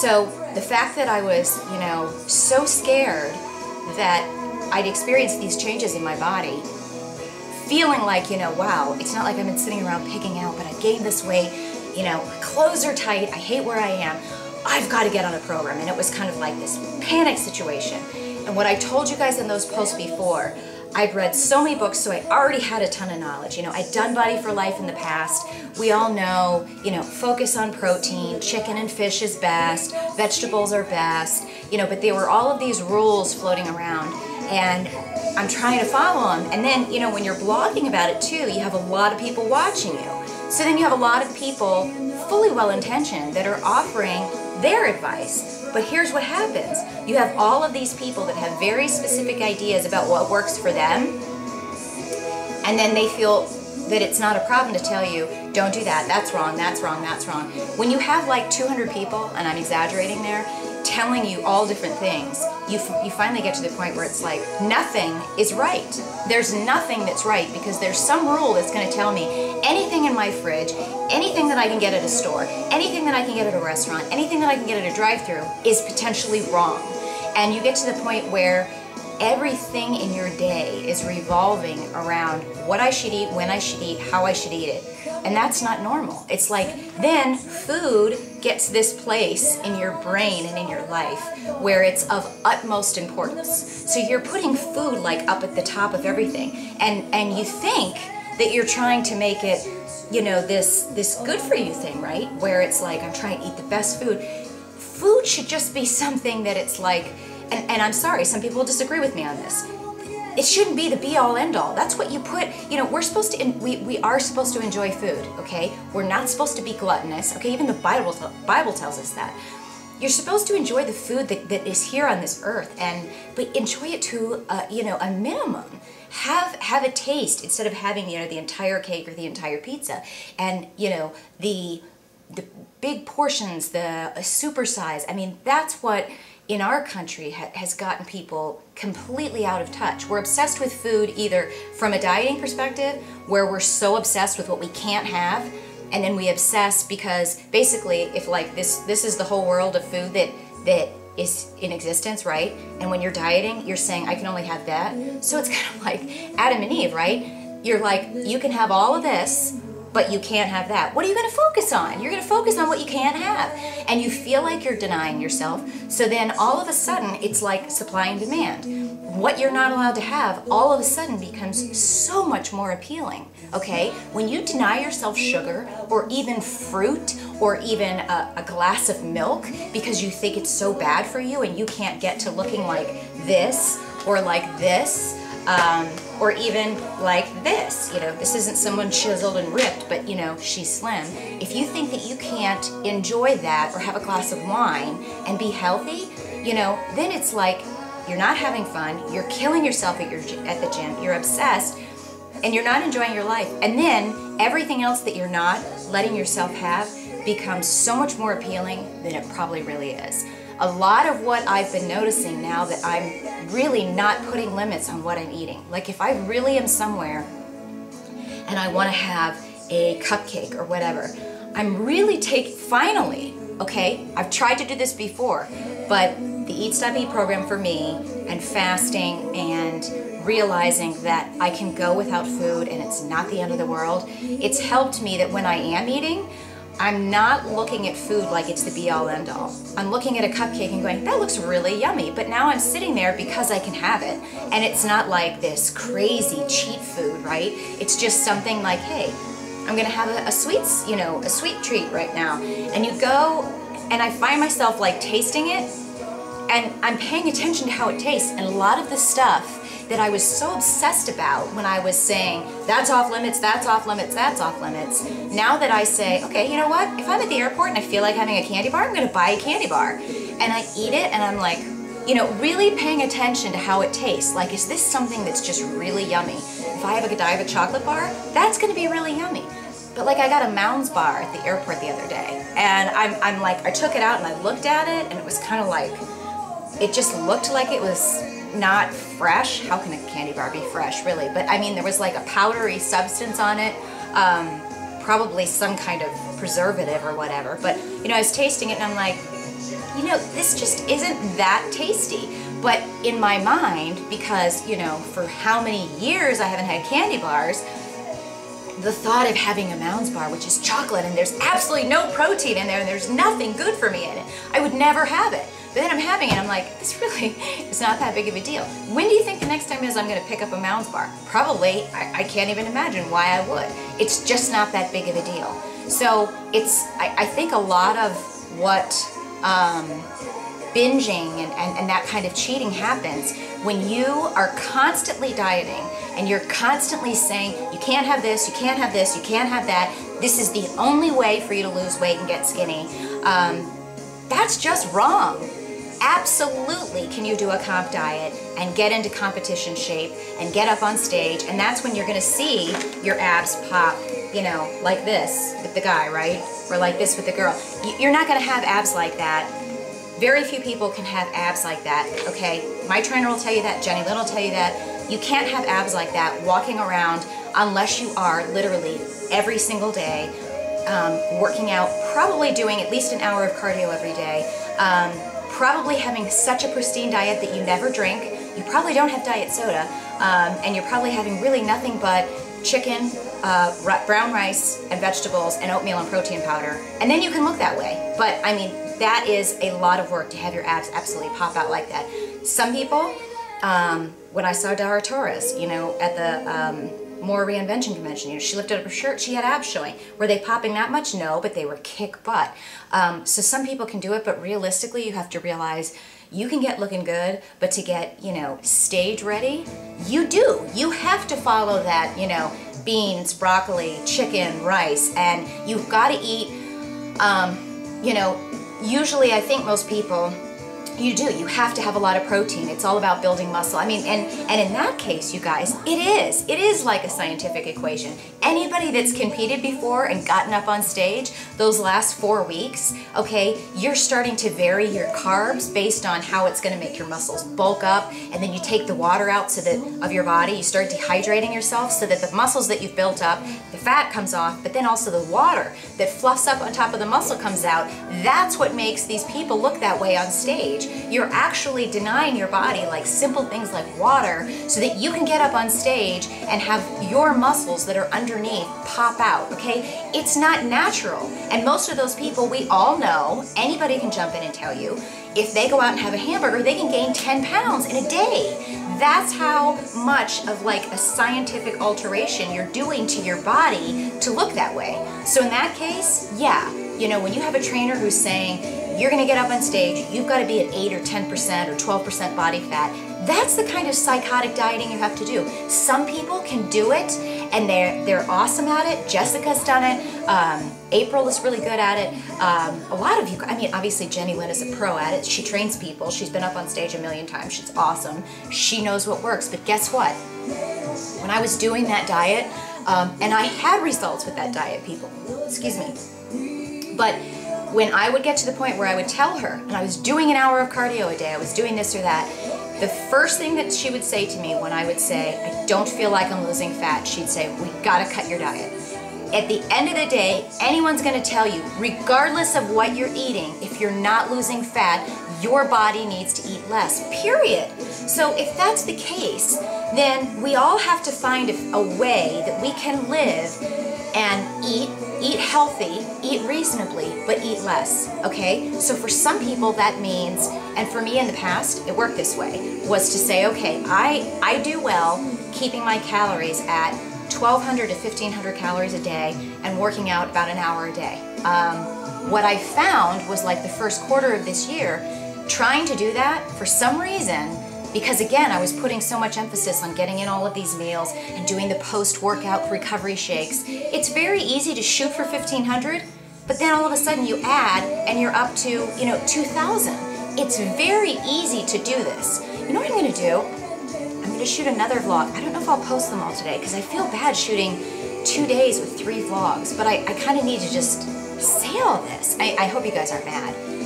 So the fact that I was, you know, so scared that I'd experienced these changes in my body, feeling like, you know, wow, it's not like I've been sitting around picking out, but I gained this weight, you know, clothes are tight, I hate where I am, I've got to get on a program. And it was kind of like this panic situation. And what I told you guys in those posts before, I'd read so many books, so I already had a ton of knowledge. You know, I'd done Body for Life in the past. We all know, you know, focus on protein, chicken and fish is best, vegetables are best, you know, but there were all of these rules floating around. And I'm trying to follow them. And then, you know, when you're blogging about it too, you have a lot of people watching you. So then you have a lot of people, fully well intentioned, that are offering their advice. But here's what happens you have all of these people that have very specific ideas about what works for them, and then they feel that it's not a problem to tell you, don't do that, that's wrong, that's wrong, that's wrong. When you have like 200 people, and I'm exaggerating there, telling you all different things, you, you finally get to the point where it's like, nothing is right. There's nothing that's right because there's some rule that's going to tell me anything in my fridge, anything that I can get at a store, anything that I can get at a restaurant, anything that I can get at a drive through is potentially wrong. And you get to the point where everything in your day is revolving around what I should eat, when I should eat, how I should eat it. And that's not normal. It's like then food gets this place in your brain and in your life where it's of utmost importance. So you're putting food like up at the top of everything. And and you think that you're trying to make it, you know, this this good for you thing, right? Where it's like I'm trying to eat the best food. Food should just be something that it's like and, and I'm sorry, some people disagree with me on this. It shouldn't be the be all end all. That's what you put, you know, we're supposed to, we, we are supposed to enjoy food, okay? We're not supposed to be gluttonous, okay? Even the Bible, Bible tells us that. You're supposed to enjoy the food that, that is here on this earth and, but enjoy it to, uh, you know, a minimum. Have, have a taste instead of having, you know, the entire cake or the entire pizza. And, you know, the, the big portions, the uh, super size, I mean, that's what, in our country ha has gotten people completely out of touch. We're obsessed with food either from a dieting perspective, where we're so obsessed with what we can't have, and then we obsess because basically, if like this, this is the whole world of food that that is in existence, right? And when you're dieting, you're saying I can only have that. So it's kind of like Adam and Eve, right? You're like you can have all of this, but you can't have that. What are you going to focus on? You're going to focus on what you can't have. And you feel like you're denying yourself. So then all of a sudden, it's like supply and demand. What you're not allowed to have all of a sudden becomes so much more appealing. Okay? When you deny yourself sugar or even fruit or even a, a glass of milk because you think it's so bad for you and you can't get to looking like this or like this, um, or even like this. You know, this isn't someone chiseled and ripped, but you know, she's slim. If you think that you can't enjoy that or have a glass of wine and be healthy, you know, then it's like you're not having fun, you're killing yourself at your at the gym, you're obsessed, and you're not enjoying your life. And then everything else that you're not letting yourself have becomes so much more appealing than it probably really is a lot of what I've been noticing now that I'm really not putting limits on what I'm eating. Like if I really am somewhere and I want to have a cupcake or whatever, I'm really take finally, okay, I've tried to do this before, but the Eat Stop Eat program for me and fasting and realizing that I can go without food and it's not the end of the world, it's helped me that when I am eating, I'm not looking at food like it's the be all end all. I'm looking at a cupcake and going, that looks really yummy, but now I'm sitting there because I can have it. And it's not like this crazy cheap food, right? It's just something like, hey, I'm gonna have a, a sweets, you know, a sweet treat right now. And you go, and I find myself like tasting it, and I'm paying attention to how it tastes. And a lot of the stuff that I was so obsessed about when I was saying, that's off limits, that's off limits, that's off limits. Now that I say, okay, you know what? If I'm at the airport and I feel like having a candy bar, I'm gonna buy a candy bar. And I eat it and I'm like, you know, really paying attention to how it tastes. Like, is this something that's just really yummy? If I have a Godiva chocolate bar, that's gonna be really yummy. But like I got a Mounds bar at the airport the other day and I'm, I'm like, I took it out and I looked at it and it was kind of like, it just looked like it was not fresh. How can a candy bar be fresh, really? But I mean, there was like a powdery substance on it, um, probably some kind of preservative or whatever. But, you know, I was tasting it and I'm like, you know, this just isn't that tasty. But in my mind, because, you know, for how many years I haven't had candy bars, the thought of having a Mounds bar, which is chocolate, and there's absolutely no protein in there, and there's nothing good for me in it, I would never have it. But then I'm having it, I'm like, this really is not that big of a deal. When do you think the next time is I'm gonna pick up a Mounds bar? Probably, I, I can't even imagine why I would. It's just not that big of a deal. So it's, I, I think a lot of what um, binging and, and, and that kind of cheating happens when you are constantly dieting and you're constantly saying, you can't have this, you can't have this, you can't have that, this is the only way for you to lose weight and get skinny, um, that's just wrong. Absolutely can you do a comp diet and get into competition shape and get up on stage and that's when you're gonna see your abs pop, you know, like this with the guy, right? Or like this with the girl. You're not gonna have abs like that very few people can have abs like that, okay? My trainer will tell you that, Jenny Lynn will tell you that. You can't have abs like that walking around unless you are literally every single day um, working out, probably doing at least an hour of cardio every day, um, probably having such a pristine diet that you never drink. You probably don't have diet soda, um, and you're probably having really nothing but chicken, uh, brown rice, and vegetables, and oatmeal and protein powder. And then you can look that way. But I mean, that is a lot of work to have your abs absolutely pop out like that. Some people, um, when I saw Dara Torres, you know, at the um, More Reinvention Convention, you know, she lifted up her shirt, she had abs showing. Were they popping that much? No, but they were kick butt. Um, so some people can do it, but realistically, you have to realize you can get looking good, but to get, you know, stage ready, you do. You have to follow that, you know, beans, broccoli, chicken, rice, and you've got to eat, um, you know, usually I think most people you do. You have to have a lot of protein. It's all about building muscle. I mean, and, and in that case, you guys, it is. It is like a scientific equation. Anybody that's competed before and gotten up on stage those last four weeks, okay, you're starting to vary your carbs based on how it's going to make your muscles bulk up. And then you take the water out so that of your body, you start dehydrating yourself so that the muscles that you've built up, the fat comes off, but then also the water that fluffs up on top of the muscle comes out. That's what makes these people look that way on stage you're actually denying your body like simple things like water so that you can get up on stage and have your muscles that are underneath pop out, okay? It's not natural. And most of those people we all know, anybody can jump in and tell you, if they go out and have a hamburger, they can gain 10 pounds in a day. That's how much of like a scientific alteration you're doing to your body to look that way. So in that case, yeah, you know, when you have a trainer who's saying, you're to get up on stage, you've got to be at 8 or 10% or 12% body fat. That's the kind of psychotic dieting you have to do. Some people can do it and they're they're awesome at it. Jessica's done it. Um, April is really good at it. Um, a lot of you, I mean, obviously Jenny Lynn is a pro at it. She trains people. She's been up on stage a million times. She's awesome. She knows what works. But guess what? When I was doing that diet, um, and I had results with that diet, people. Excuse me. But when I would get to the point where I would tell her, and I was doing an hour of cardio a day, I was doing this or that, the first thing that she would say to me when I would say, I don't feel like I'm losing fat, she'd say, we gotta cut your diet. At the end of the day, anyone's gonna tell you, regardless of what you're eating, if you're not losing fat, your body needs to eat less, period. So if that's the case, then we all have to find a, way that we can live and eat eat healthy, eat reasonably, but eat less, okay? So for some people that means, and for me in the past, it worked this way, was to say, okay, I, I do well keeping my calories at 1,200 to 1,500 calories a day and working out about an hour a day. Um, what I found was like the first quarter of this year, trying to do that, for some reason, because again, I was putting so much emphasis on getting in all of these meals and doing the post-workout recovery shakes. It's very easy to shoot for 1500, but then all of a sudden you add and you're up to, you know, 2000. It's very easy to do this. You know what I'm gonna do? I'm gonna shoot another vlog. I don't know if I'll post them all today because I feel bad shooting two days with three vlogs, but I, I kind of need to just say all this. I, I hope you guys aren't mad.